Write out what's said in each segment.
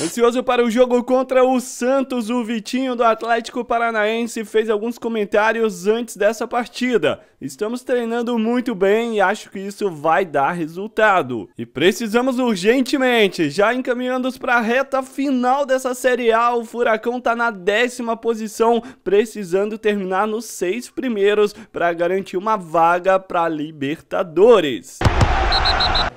Ansioso para o jogo contra o Santos, o Vitinho do Atlético Paranaense fez alguns comentários antes dessa partida. Estamos treinando muito bem e acho que isso vai dar resultado. E precisamos urgentemente, já encaminhando para a reta final dessa Série A, o Furacão está na décima posição, precisando terminar nos seis primeiros para garantir uma vaga para Libertadores.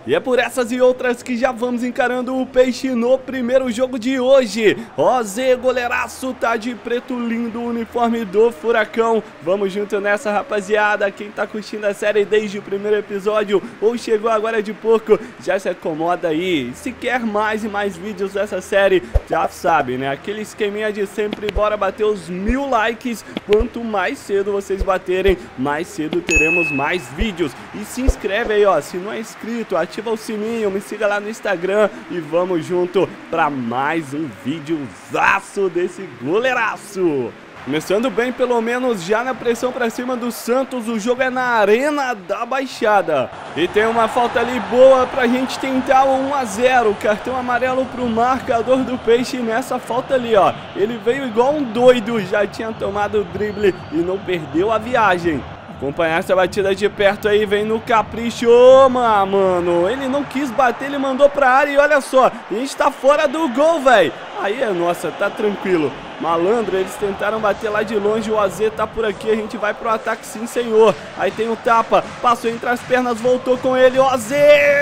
E é por essas e outras que já vamos encarando o Peixe no primeiro jogo de hoje. Zé, goleiraço, tá de preto lindo uniforme do Furacão. Vamos junto nessa, rapaziada. Quem tá curtindo a série desde o primeiro episódio ou chegou agora de pouco, já se acomoda aí. Se quer mais e mais vídeos dessa série, já sabe, né? Aquele esqueminha de sempre, bora bater os mil likes. Quanto mais cedo vocês baterem, mais cedo teremos mais vídeos. E se inscreve aí, ó, se não é inscrito, ativa ativa o sininho, me siga lá no Instagram e vamos junto para mais um videozaço desse goleiraço. Começando bem, pelo menos já na pressão para cima do Santos, o jogo é na Arena da Baixada. E tem uma falta ali boa para a gente tentar o 1 a 0 Cartão amarelo para o marcador do Peixe nessa falta ali, ó. Ele veio igual um doido, já tinha tomado o drible e não perdeu a viagem. Acompanhar essa batida de perto aí, vem no capricho. Ô, mano, ele não quis bater, ele mandou pra área e olha só, a gente tá fora do gol, velho. Aí é nossa, tá tranquilo. Malandro, eles tentaram bater lá de longe, o AZ tá por aqui, a gente vai pro ataque sim, senhor. Aí tem o tapa, passou entre as pernas, voltou com ele, o AZ,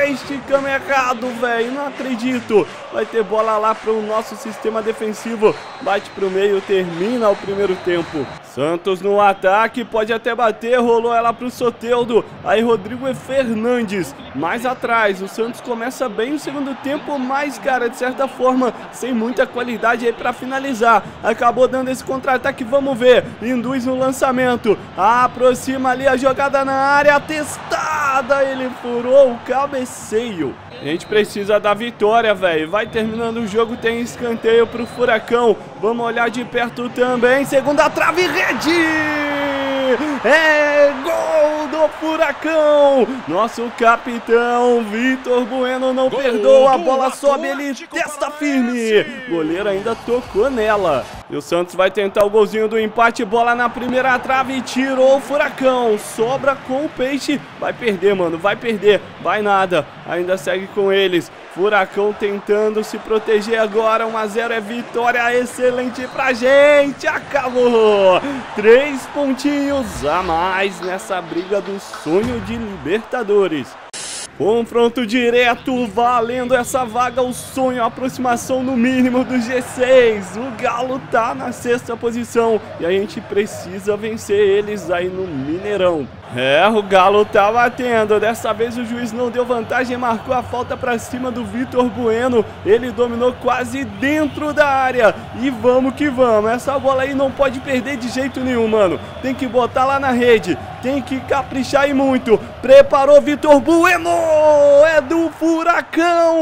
esticamos errado, velho, não acredito. Vai ter bola lá pro nosso sistema defensivo, bate pro meio, termina o primeiro tempo. Santos no ataque, pode até bater, rolou ela pro Soteudo. Aí Rodrigo e Fernandes, mais atrás. O Santos começa bem o segundo tempo, mas, cara, de certa forma, sem muita qualidade aí pra finalizar acabou dando esse contra-ataque, vamos ver, induz no lançamento, aproxima ali a jogada na área, testada, ele furou o cabeceio. A gente precisa da vitória, velho. Vai terminando o jogo, tem escanteio pro Furacão. Vamos olhar de perto também. Segunda trave, rede! É gol do Furacão! Nosso capitão Vitor Bueno não gol perdoa. A bola sobe, ele testa firme. Goleiro ainda tocou nela. E o Santos vai tentar o golzinho do empate. Bola na primeira trave. Tirou o Furacão. Sobra com o Peixe. Vai perder, mano. Vai perder. Vai nada. Ainda segue com eles. Furacão tentando se proteger agora. 1 a 0 é vitória excelente pra gente. Acabou. Três pontinhos a mais nessa briga do sonho de Libertadores. Confronto direto, valendo essa vaga, o sonho, a aproximação no mínimo do G6. O Galo tá na sexta posição e a gente precisa vencer eles aí no Mineirão. É, o Galo tá batendo. Dessa vez o juiz não deu vantagem, marcou a falta para cima do Vitor Bueno. Ele dominou quase dentro da área. E vamos que vamos. Essa bola aí não pode perder de jeito nenhum, mano. Tem que botar lá na rede. Tem que caprichar e muito. Preparou Vitor Bueno. É do Furacão.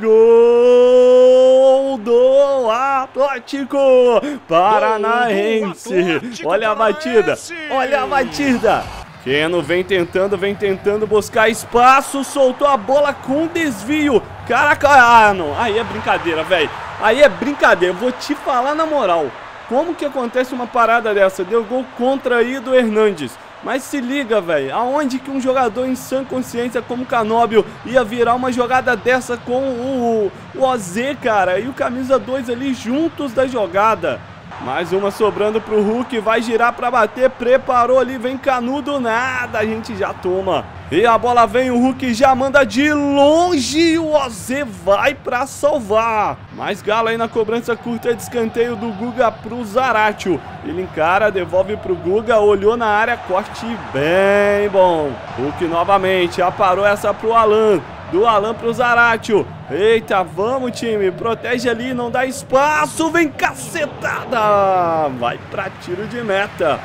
Gol do Atlético Paranaense. Olha a batida. Olha a batida. Keno vem tentando, vem tentando buscar espaço, soltou a bola com desvio. Caraca, ah não, aí é brincadeira, velho. Aí é brincadeira, vou te falar na moral. Como que acontece uma parada dessa? Deu gol contra aí do Hernandes. Mas se liga, velho, aonde que um jogador em sã consciência como Canóbio ia virar uma jogada dessa com o, o OZ, cara, e o camisa 2 ali juntos da jogada. Mais uma sobrando pro Hulk, vai girar para bater, preparou ali, vem canudo, nada, a gente já toma. E a bola vem, o Hulk já manda de longe, o OZ vai para salvar. Mais galo aí na cobrança curta de escanteio do Guga pro Zaratio. Ele encara, devolve pro Guga, olhou na área, corte bem bom. Hulk novamente, aparou essa pro Alan do Alan pro Zaratio. Eita, vamos time, protege ali, não dá espaço, vem cacetada. Vai pra tiro de meta.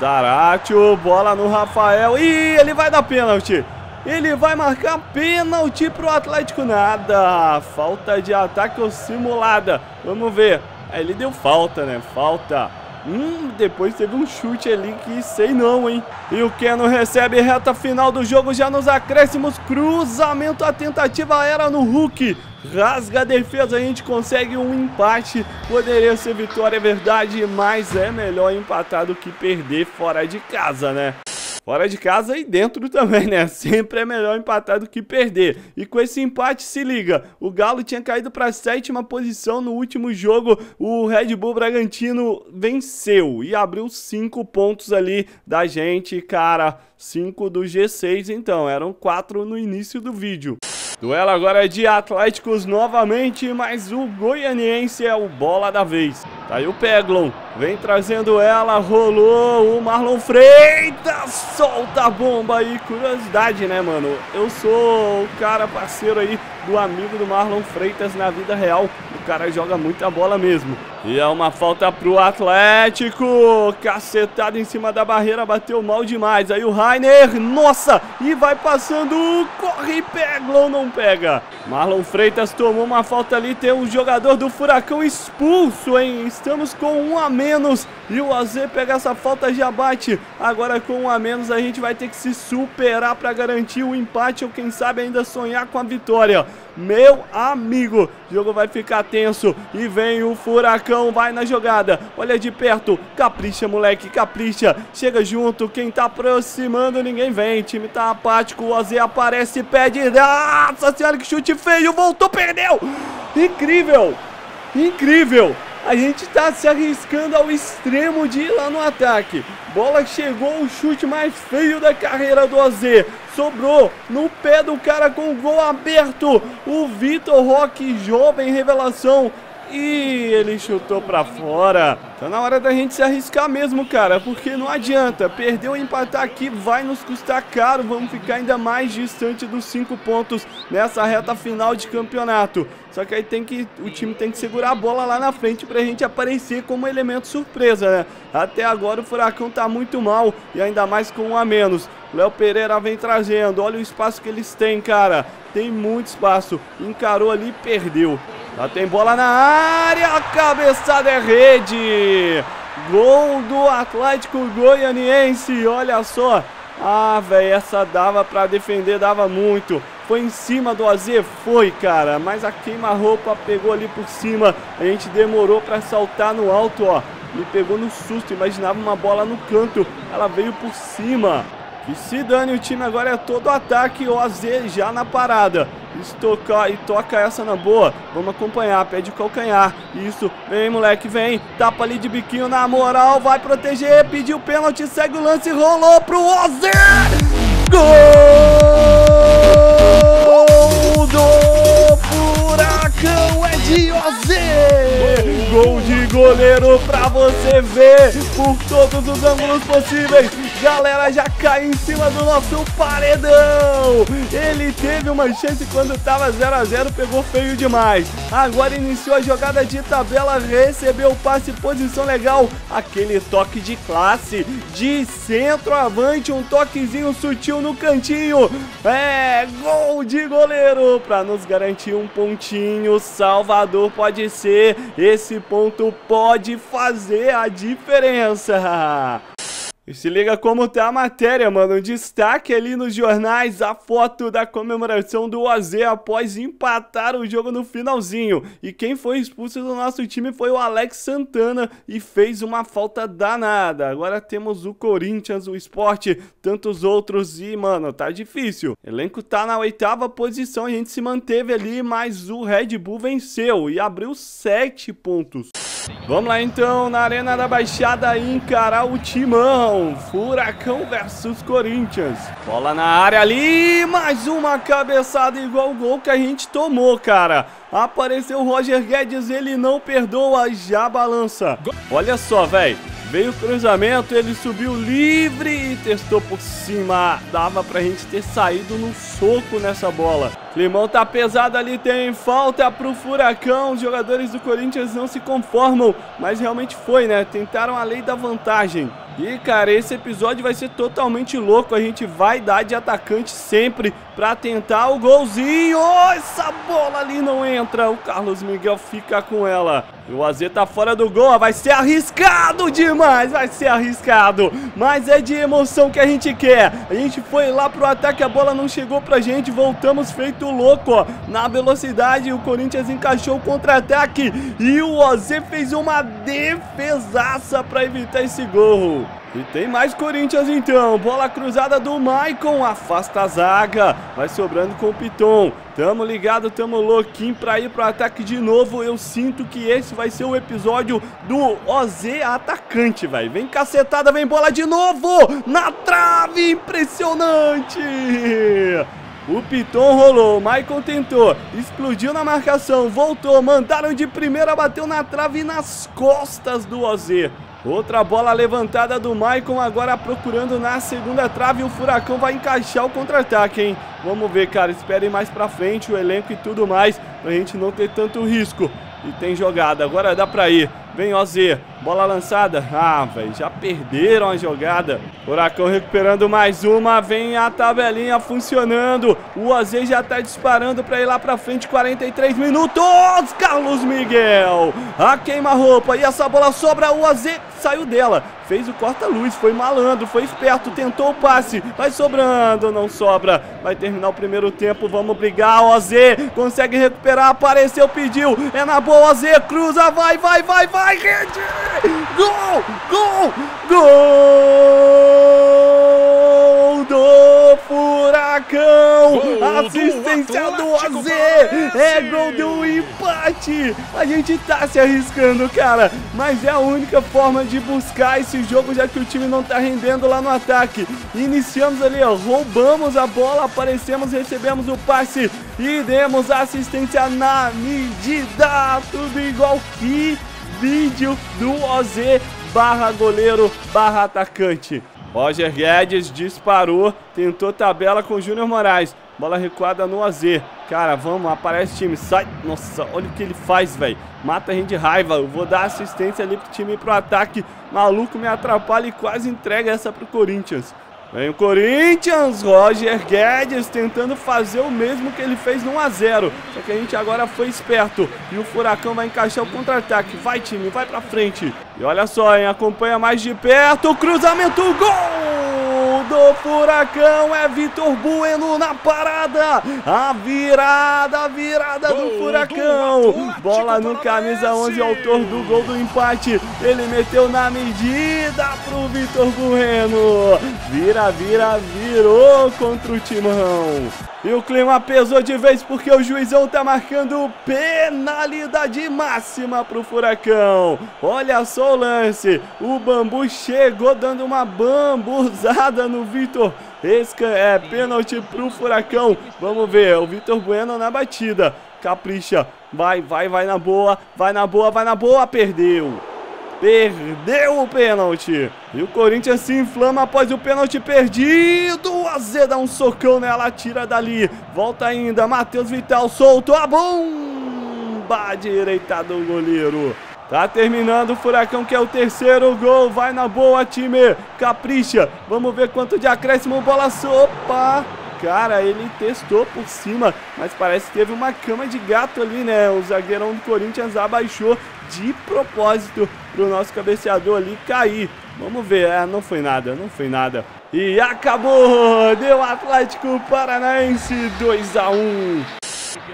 Zaratio, bola no Rafael. Ih, ele vai dar pênalti. Ele vai marcar pênalti pro Atlético. Nada. Falta de ataque ou simulada. Vamos ver. Ele deu falta, né? Falta. Hum, depois teve um chute ali que sei não, hein? E o Keno recebe reta final do jogo já nos acréscimos. Cruzamento, a tentativa era no Hulk. Rasga a defesa, a gente consegue um empate. Poderia ser vitória, é verdade, mas é melhor empatar do que perder fora de casa, né? Fora de casa e dentro também, né? Sempre é melhor empatar do que perder. E com esse empate, se liga, o Galo tinha caído para a sétima posição no último jogo. O Red Bull Bragantino venceu e abriu cinco pontos ali da gente, cara. Cinco do G6, então. Eram quatro no início do vídeo. Duelo agora é de Atléticos novamente, mas o goianiense é o bola da vez. Tá aí o Peglon, vem trazendo ela, rolou o Marlon Freitas, solta a bomba aí. Curiosidade, né, mano? Eu sou o cara parceiro aí do amigo do Marlon Freitas na vida real. O cara joga muita bola mesmo. E é uma falta pro Atlético. Cacetado em cima da barreira, bateu mal demais. Aí o Rainer, nossa, e vai passando. Corre, Peglon, não pega. Marlon Freitas tomou uma falta ali. Tem um jogador do Furacão expulso, hein? Estamos com um a menos. E o AZ pega essa falta já bate. Agora com um a menos a gente vai ter que se superar para garantir o empate ou quem sabe ainda sonhar com a vitória. Meu amigo, o jogo vai ficar tenso e vem o Furacão, vai na jogada. Olha de perto, capricha moleque, capricha. Chega junto, quem tá aproximando ninguém vem. time tá apático, o AZ aparece, pede. Nossa senhora, que chute feio, voltou, perdeu. Incrível, incrível. A gente tá se arriscando ao extremo de ir lá no ataque. Bola chegou, o chute mais feio da carreira do AZ. Sobrou no pé do cara com o gol aberto. O Vitor Roque, jovem revelação, e ele chutou pra fora. Tá na hora da gente se arriscar mesmo, cara, porque não adianta. Perder ou empatar aqui vai nos custar caro. Vamos ficar ainda mais distante dos cinco pontos nessa reta final de campeonato. Só que aí tem que o time tem que segurar a bola lá na frente pra gente aparecer como elemento surpresa, né? Até agora o Furacão tá muito mal e ainda mais com um a menos. Léo Pereira vem trazendo. Olha o espaço que eles têm, cara. Tem muito espaço. Encarou ali e perdeu. Já tem bola na área, cabeçada é rede. Gol do Atlético Goianiense, olha só. Ah, velho, essa dava pra defender, dava muito. Foi em cima do AZ? Foi, cara. Mas a queima-roupa pegou ali por cima. A gente demorou pra saltar no alto, ó. Me pegou no susto, imaginava uma bola no canto. Ela veio por cima. E se dane, o time agora é todo ataque, o AZ já na parada. Estoca e toca essa na boa. Vamos acompanhar, pede calcanhar. Isso, vem moleque, vem. Tapa ali de biquinho na moral, vai proteger. Pediu pênalti, segue o lance, rolou pro AZ. Gol do Furacão é de AZ. Gol de goleiro pra você ver por todos os ângulos possíveis. Galera já cai em cima do nosso paredão. Ele teve uma chance quando tava 0 a 0 pegou feio demais. Agora iniciou a jogada de tabela, recebeu o passe, posição legal. Aquele toque de classe, de centroavante, um toquezinho sutil no cantinho. É, gol de goleiro para nos garantir um pontinho. Salvador pode ser esse ponto pode fazer a diferença. E se liga como tá a matéria, mano. Destaque ali nos jornais a foto da comemoração do AZ após empatar o jogo no finalzinho. E quem foi expulso do nosso time foi o Alex Santana e fez uma falta danada. Agora temos o Corinthians, o Sport, tantos outros e, mano, tá difícil. O elenco tá na oitava posição, a gente se manteve ali, mas o Red Bull venceu e abriu sete pontos. Vamos lá então, na Arena da Baixada, encarar o Timão. Furacão versus Corinthians. Bola na área ali, mais uma cabeçada igual o gol que a gente tomou, cara. Apareceu o Roger Guedes, ele não perdoa, já balança. Olha só, velho. Veio o cruzamento, ele subiu livre e testou por cima. Dava pra gente ter saído no soco nessa bola. Climão tá pesado ali, tem falta pro Furacão. Os jogadores do Corinthians não se conformam, mas realmente foi, né? Tentaram a lei da vantagem. E, cara, esse episódio vai ser totalmente louco. A gente vai dar de atacante sempre pra tentar o golzinho. Oh, essa bola ali não entra. O Carlos Miguel fica com ela. E o AZ tá fora do gol. Vai ser arriscado demais. Vai ser arriscado. Mas é de emoção que a gente quer. A gente foi lá pro ataque, a bola não chegou pra gente. Voltamos feito louco, ó. Na velocidade, o Corinthians encaixou o contra-ataque. E o AZ fez uma defesaça pra evitar esse gol. E tem mais Corinthians então. Bola cruzada do Maicon. Afasta a zaga. Vai sobrando com o Piton. Tamo ligado, tamo louquinho pra ir pro ataque de novo. Eu sinto que esse vai ser o episódio do OZ atacante, velho. Vem cacetada, vem bola de novo. Na trave, impressionante. O Piton rolou, o Maicon tentou, explodiu na marcação, voltou, mandaram de primeira, bateu na trave e nas costas do OZ. Outra bola levantada do Maicon, agora procurando na segunda trave. O Furacão vai encaixar o contra-ataque, hein? Vamos ver, cara. Esperem mais pra frente o elenco e tudo mais, pra gente não ter tanto risco. E tem jogada, agora dá pra ir. Vem OZ, bola lançada. Ah, velho, já perderam a jogada. Furacão recuperando mais uma. Vem a tabelinha funcionando. O OZ já tá disparando pra ir lá pra frente. 43 minutos. Carlos Miguel. A queima-roupa. E essa bola sobra. O OZ saiu dela. Fez o corta-luz. Foi malandro. Foi esperto. Tentou o passe. Vai sobrando. Não sobra. Vai terminar o primeiro tempo. Vamos brigar. OZ consegue recuperar. Apareceu, pediu. É na boa. OZ cruza. Vai, vai, vai, vai. Rede. Gol! Gol! Gol do Furacão! Gol Assistência do, do AZ! É gol do empate! A gente tá se arriscando, cara, mas é a única forma de buscar esse jogo, já que o time não tá rendendo lá no ataque. Iniciamos ali, ó, roubamos a bola, aparecemos, recebemos o passe e demos assistência na medida. Tudo igual que vídeo do OZ barra goleiro barra atacante. Roger Guedes disparou, tentou tabela com Júnior Moraes. Bola recuada no AZ. Cara, vamos, aparece o time. Sai. Nossa, olha o que ele faz, velho. Mata a gente de raiva. Eu vou dar assistência ali pro time pro ataque. Maluco me atrapalha e quase entrega essa pro Corinthians. Vem o Corinthians, Roger Guedes tentando fazer o mesmo que ele fez no 1x0. Só que a gente agora foi esperto. E o Furacão vai encaixar o contra-ataque. Vai, time, vai pra frente. E olha só, hein, acompanha mais de perto. Cruzamento, gol do Furacão. É Vitor Bueno na parada. A virada, a virada do Furacão. Bola no camisa 11, autor do gol do empate. Ele meteu na medida pro Vitor Bueno. Vira, vira, virou contra o Timão. E o clima pesou de vez porque o juizão tá marcando penalidade máxima pro Furacão. Olha só o lance. O Bambu chegou dando uma bambuzada no Vitor. Esse é pênalti pro Furacão. Vamos ver. O Vitor Bueno na batida. Capricha. Vai, vai, vai na boa. Vai na boa, vai na boa. Perdeu. Perdeu o pênalti. E o Corinthians se inflama após o pênalti perdido. O AZ dá um socão nela, tira dali. Volta ainda. Matheus Vital soltou a bomba direita do goleiro. Tá terminando o Furacão, que é o terceiro gol. Vai na boa, time. Capricha. Vamos ver quanto de acréscimo. Bola sopa. Cara, ele testou por cima, mas parece que teve uma cama de gato ali, né? O zagueirão do Corinthians abaixou de propósito pro nosso cabeceador ali cair. Vamos ver, é, não foi nada, não foi nada. E acabou! Deu Atlético Paranaense 2 a 1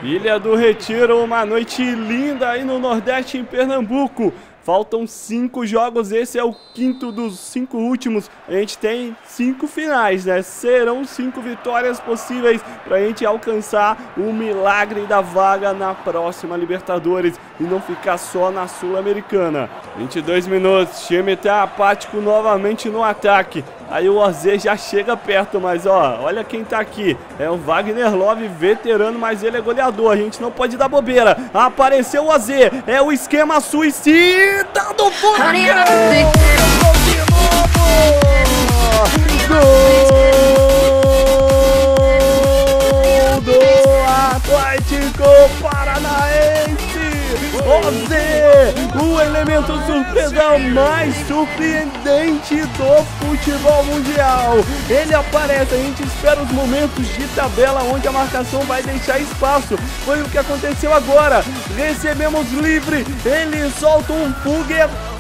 Ilha do Retiro, uma noite linda aí no Nordeste, em Pernambuco. Faltam cinco jogos, esse é o quinto dos cinco últimos. A gente tem cinco finais, né? Serão cinco vitórias possíveis para a gente alcançar o milagre da vaga na próxima Libertadores e não ficar só na Sul-Americana. 22 minutos, time tá apático novamente no ataque. Aí o OZ já chega perto, mas ó, olha quem tá aqui. É o Wagner Love, veterano, mas ele é goleador. A gente não pode dar bobeira. Apareceu o OZ, é o esquema suicida do novo! Gol do Atlético Paranaense. Ozê, o elemento surpresa mais surpreendente do futebol mundial. Ele aparece, a gente espera os momentos de tabela onde a marcação vai deixar espaço. Foi o que aconteceu agora. Recebemos livre, ele solta um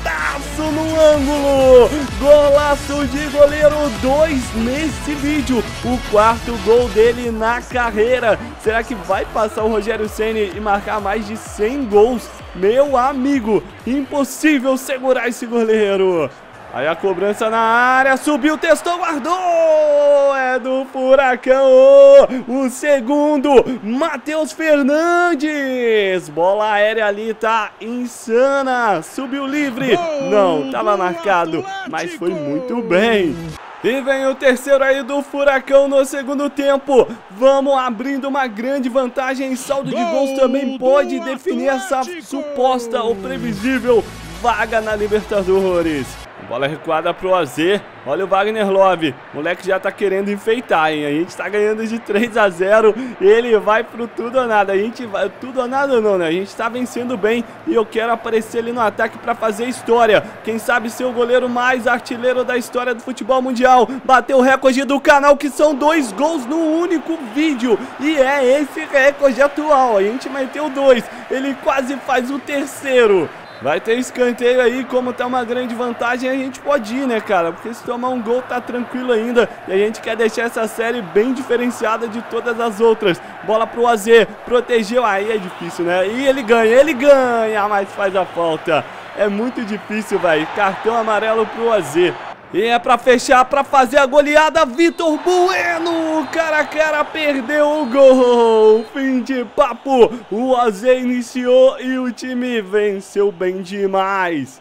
foguetaço no ângulo. Golaço de goleiro 2 nesse vídeo. O quarto gol dele na carreira. Será que vai passar o Rogério Ceni e marcar mais de 100 gols? Meu amigo, impossível segurar esse goleiro. Cobrança na área, subiu, testou, guardou! É do Furacão! O segundo, Matheus Fernandes! Bola aérea ali tá insana! Subiu livre! Não, tava marcado, mas foi muito bem! E vem o terceiro aí do Furacão no segundo tempo. Vamos abrindo uma grande vantagem. Saldo de gols também pode definir essa suposta ou previsível vaga na Libertadores. Bola recuada pro AZ. Olha o Wagner Love. O moleque já tá querendo enfeitar, hein? A gente tá ganhando de 3 a 0. Ele vai pro tudo ou nada. A gente vai. Tudo ou nada não, né? A gente tá vencendo bem. E eu quero aparecer ali no ataque pra fazer história. Quem sabe ser o goleiro mais artilheiro da história do futebol mundial. Bateu o recorde do canal, que são dois gols no único vídeo. E é esse recorde atual. A gente meteu dois. Ele quase faz o terceiro. Vai ter escanteio aí, como tá uma grande vantagem, a gente pode ir, né, cara? Porque se tomar um gol tá tranquilo ainda e a gente quer deixar essa série bem diferenciada de todas as outras. Bola pro AZ, protegeu, aí é difícil, né? E ele ganha, ele ganha, mas faz a falta. É muito difícil, velho. Cartão amarelo pro AZ. E é pra fechar, pra fazer a goleada, Vitor Bueno, cara a cara, perdeu o gol, fim de papo, o AZ iniciou e o time venceu bem demais.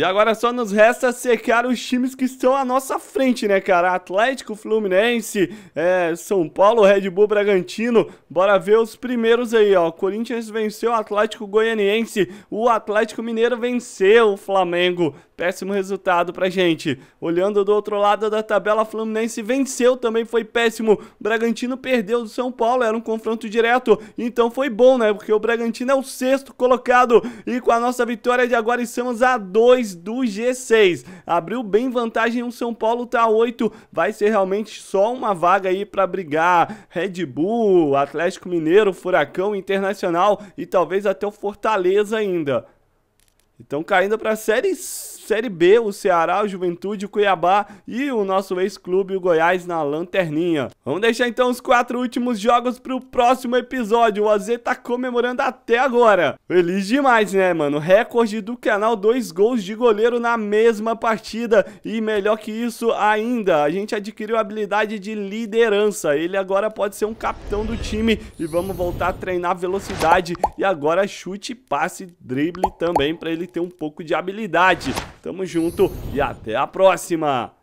E agora só nos resta secar os times que estão à nossa frente, né, cara? Atlético, Fluminense, é, São Paulo, Red Bull, Bragantino. Bora ver os primeiros aí, ó. Corinthians venceu Atlético Goianiense. O Atlético Mineiro venceu o Flamengo. Péssimo resultado pra gente. Olhando do outro lado da tabela, Fluminense venceu, também foi péssimo. Bragantino perdeu do São Paulo, era um confronto direto. Então foi bom, né? Porque o Bragantino é o sexto colocado. E com a nossa vitória de agora estamos a dois do G6. Abriu bem vantagem o São Paulo, tá 8. Vai ser realmente só uma vaga aí para brigar. Red Bull, Atlético Mineiro, Furacão, Internacional e talvez até o Fortaleza ainda. Então caindo para séries Série B, o Ceará, o Juventude, o Cuiabá e o nosso ex-clube, o Goiás, na lanterninha. Vamos deixar então os quatro últimos jogos pro próximo episódio. O AZ tá comemorando até agora. Feliz demais, né, mano? Recorde do canal, dois gols de goleiro na mesma partida. E melhor que isso ainda, a gente adquiriu a habilidade de liderança. Ele agora pode ser um capitão do time e vamos voltar a treinar velocidade. E agora chute, passe, drible também para ele ter um pouco de habilidade. Tamo junto e até a próxima!